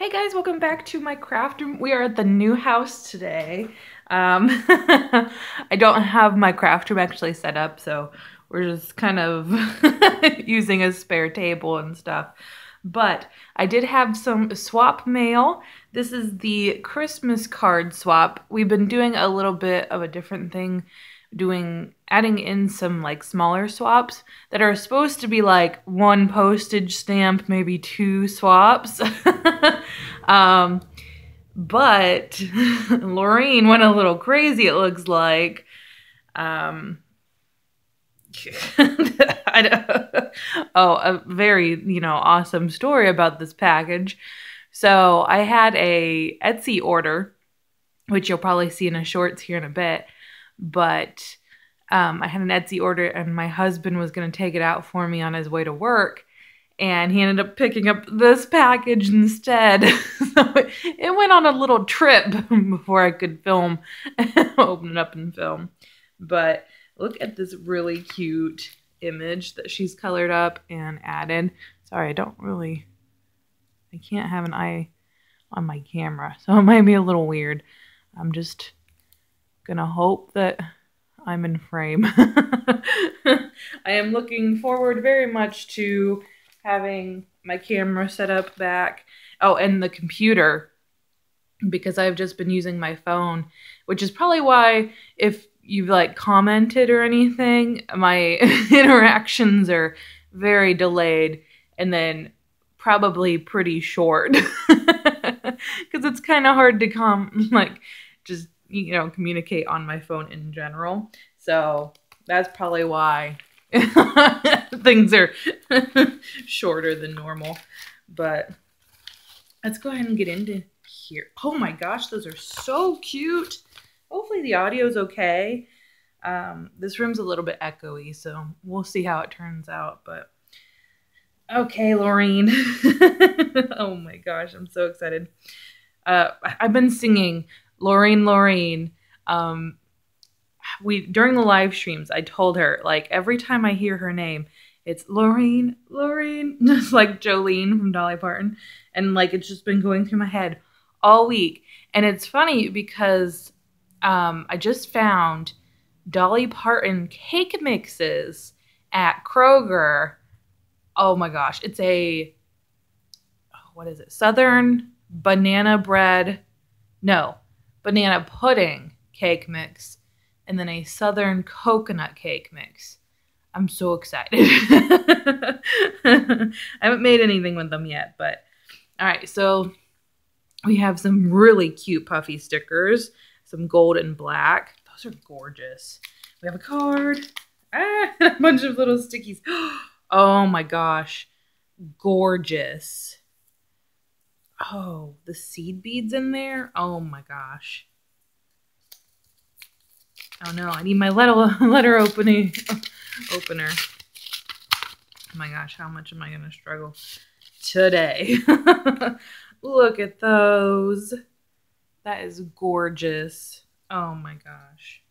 Hey guys, welcome back to my craft room. We are at the new house today. Um, I don't have my craft room actually set up, so we're just kind of using a spare table and stuff. But I did have some swap mail. This is the Christmas card swap. We've been doing a little bit of a different thing doing adding in some like smaller swaps that are supposed to be like one postage stamp, maybe two swaps. um, but Lorene went a little crazy, it looks like. Um, oh, a very, you know, awesome story about this package. So I had a Etsy order, which you'll probably see in a shorts here in a bit but um, I had an Etsy order and my husband was going to take it out for me on his way to work. And he ended up picking up this package instead. so it went on a little trip before I could film, open it up and film. But look at this really cute image that she's colored up and added. Sorry, I don't really, I can't have an eye on my camera, so it might be a little weird. I'm just gonna hope that I'm in frame. I am looking forward very much to having my camera set up back. Oh, and the computer because I've just been using my phone, which is probably why if you've like commented or anything, my interactions are very delayed and then probably pretty short because it's kind of hard to come like just you know, communicate on my phone in general. So that's probably why things are shorter than normal. But let's go ahead and get into here. Oh my gosh, those are so cute. Hopefully the audio is okay. Um, this room's a little bit echoey, so we'll see how it turns out. But okay, Lorene. oh my gosh, I'm so excited. Uh, I've been singing Lorene, Lorene. Um, we during the live streams, I told her like every time I hear her name, it's Lorene, Lorene, just like Jolene from Dolly Parton, and like it's just been going through my head all week. And it's funny because um, I just found Dolly Parton cake mixes at Kroger. Oh my gosh, it's a what is it? Southern banana bread. No, banana pudding cake mix, and then a southern coconut cake mix. I'm so excited. I haven't made anything with them yet, but all right, so we have some really cute puffy stickers, some gold and black. Those are gorgeous. We have a card, ah, a bunch of little stickies. Oh my gosh, gorgeous. Oh, the seed beads in there. Oh my gosh. Oh no, I need my letter letter opening opener. Oh my gosh, how much am I gonna struggle today? Look at those. That is gorgeous. Oh my gosh.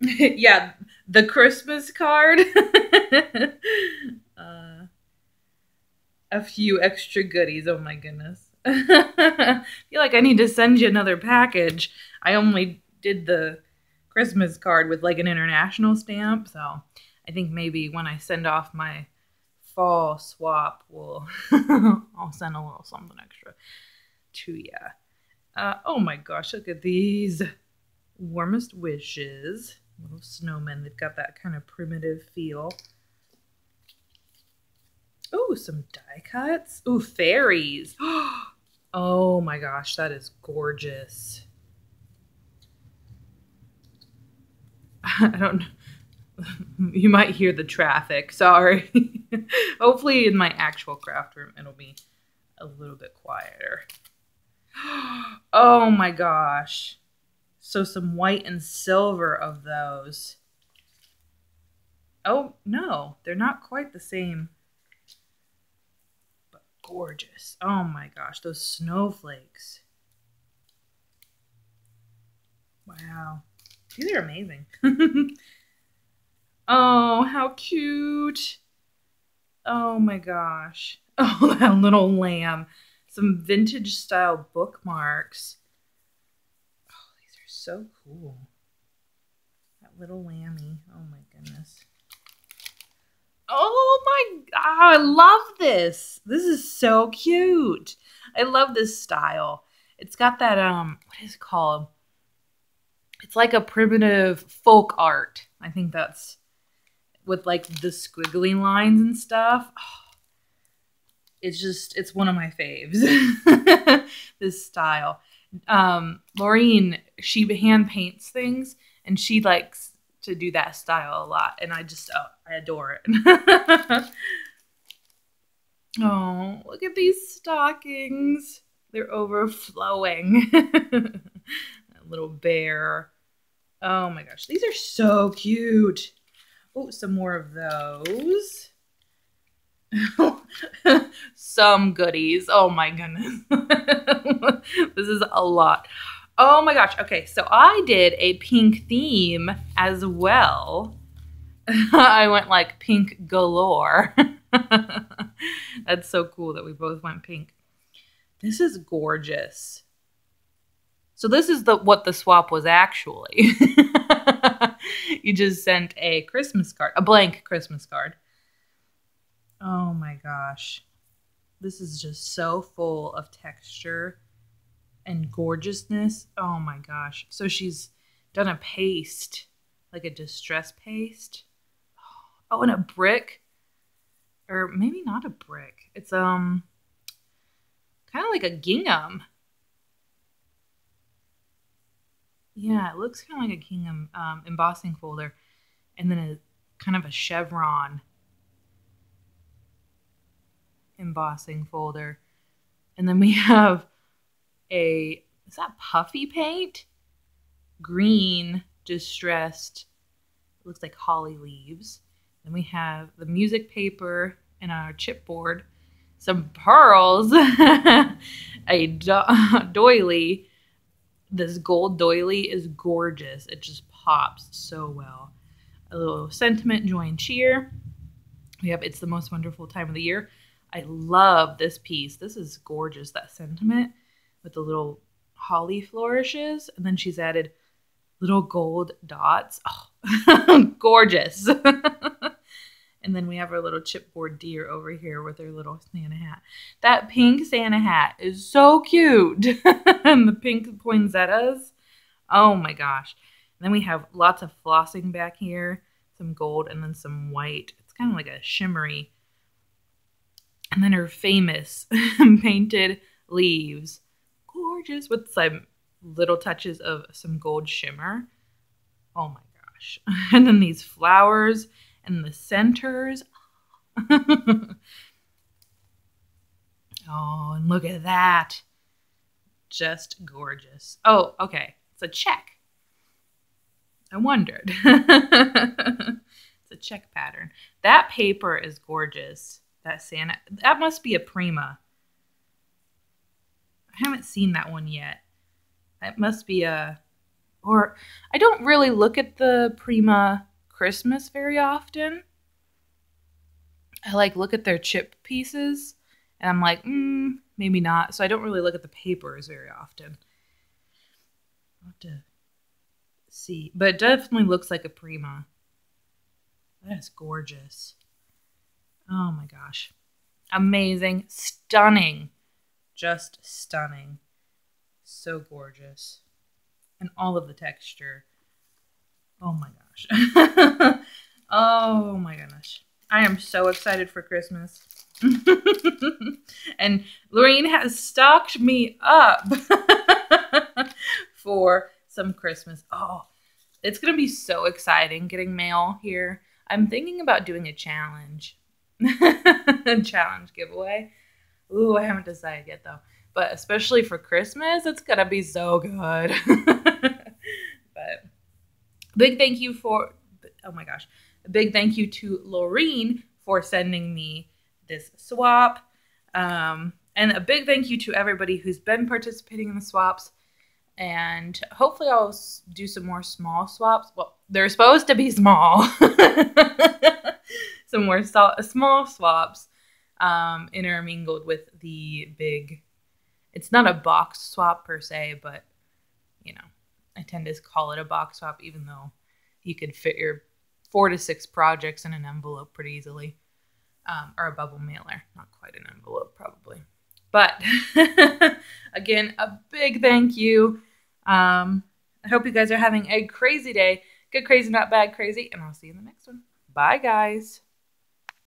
yeah, the Christmas card. uh, a few extra goodies. Oh my goodness. I feel like I need to send you another package. I only did the Christmas card with like an international stamp, so I think maybe when I send off my fall swap, we'll I'll send a little something extra to you. Uh, oh my gosh, look at these warmest wishes. Little snowmen. They've got that kind of primitive feel. Oh, some die cuts. Ooh, fairies. Oh my gosh, that is gorgeous. I don't you might hear the traffic. Sorry. Hopefully in my actual craft room it'll be a little bit quieter. Oh my gosh. So some white and silver of those. Oh, no. They're not quite the same gorgeous. Oh my gosh, those snowflakes. Wow. These are amazing. oh, how cute. Oh my gosh. Oh, that little lamb. Some vintage style bookmarks. Oh, these are so cool. That little lammy. Oh my goodness. I love this. This is so cute. I love this style. It's got that um what is it called? It's like a primitive folk art. I think that's with like the squiggly lines and stuff. Oh, it's just it's one of my faves. this style. Um Lorene, she hand paints things and she likes to do that style a lot and I just oh, I adore it. oh, look at these stockings. They're overflowing. that little bear. Oh my gosh, these are so cute. Oh, some more of those. some goodies. Oh my goodness. this is a lot. Oh my gosh. Okay, so I did a pink theme as well. I went like pink galore. That's so cool that we both went pink. This is gorgeous. So this is the what the swap was actually. you just sent a Christmas card, a blank Christmas card. Oh my gosh. This is just so full of texture and gorgeousness. Oh my gosh. So she's done a paste, like a distress paste. Oh, and a brick. Or maybe not a brick. It's um kind of like a gingham. Yeah, it looks kind of like a gingham um, embossing folder. And then a kind of a chevron embossing folder. And then we have a, is that puffy paint? Green, distressed, looks like holly leaves. Then we have the music paper and our chipboard, some pearls, a do- doily. This gold doily is gorgeous. It just pops so well. A little sentiment, joy, and cheer. We have It's the Most Wonderful Time of the Year. I love this piece. This is gorgeous, that sentiment with the little holly flourishes. And then she's added little gold dots. Oh, gorgeous. And then we have our little chipboard deer over here with her little Santa hat. That pink Santa hat is so cute. and the pink poinsettias. Oh my gosh. And then we have lots of flossing back here, some gold and then some white. It's kind of like a shimmery and then her famous painted leaves. Gorgeous with some little touches of some gold shimmer. Oh my gosh. And then these flowers and the centers. oh, and look at that. Just gorgeous. Oh, okay. It's a check. I wondered. it's a check pattern. That paper is gorgeous. That Santa. That must be a Prima. I haven't seen that one yet. That must be a. Or I don't really look at the Prima Christmas very often. I like look at their chip pieces and I'm like, mm, maybe not. So I don't really look at the papers very often. I'll have to see. But it definitely looks like a Prima. That is gorgeous. Oh my gosh. Amazing. Stunning. Just stunning. So gorgeous. And all of the texture. Oh my gosh. oh my goodness. I am so excited for Christmas. and Lorraine has stocked me up for some Christmas. Oh, it's going to be so exciting getting mail here. I'm thinking about doing a challenge. A challenge giveaway. Ooh, I haven't decided yet though. But especially for Christmas, it's gonna be so good. but big thank you for oh my gosh. A big thank you to Lorene for sending me this swap. Um, and a big thank you to everybody who's been participating in the swaps. And hopefully, I'll do some more small swaps. Well, they're supposed to be small. some more so- small swaps um, intermingled with the big. It's not a box swap per se, but you know, I tend to call it a box swap, even though you could fit your four to six projects in an envelope pretty easily, um, or a bubble mailer. Not quite an envelope, probably. But again, a big thank you. Um, I hope you guys are having a crazy day. Good crazy, not bad crazy. And I'll see you in the next one. Bye, guys.